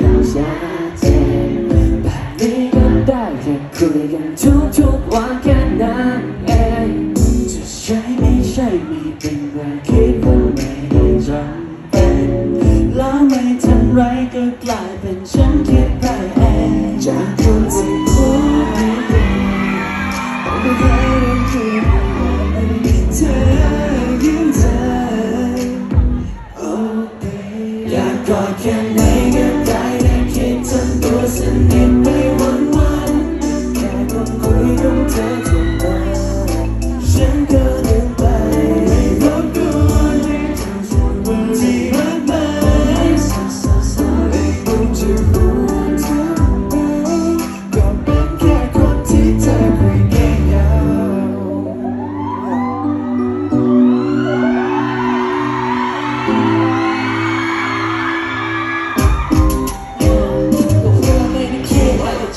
เราชัดเจนแบบนี้ก็ได้แค่คุยกันทุกทุกวันแค่นั้นเองจะใช่ไม่ใช่ไม่เป็นไรคิดว่าไม่จำเป็นแล้วไม่ทำไรก็กลายเป็นฉันคิดไปเองจากคนที่พูดดีๆต้องไปเรื่องคือเธอยิ้มเธอ can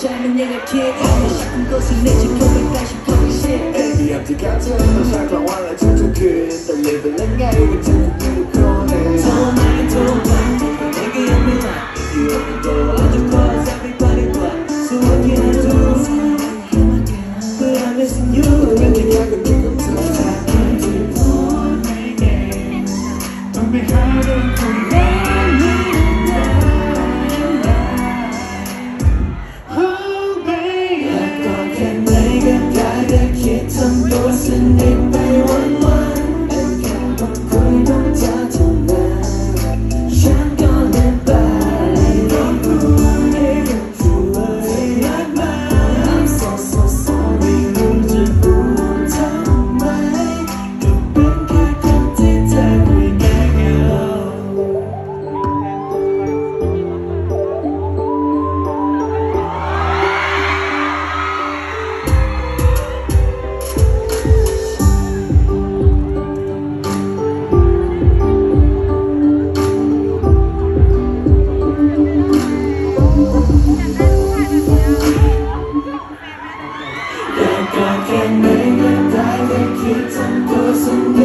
삶은 내가 기획하고 in with Don't mind, don't mind 내게 없는 나 You only know all the cause everybody but So what can I do? But I'm missing you. 이렇게 약은 지금쯤 I can't keep on my game Don't be hiding from me แค่ไหนก็ได้แค่คิดทำตัวสนุก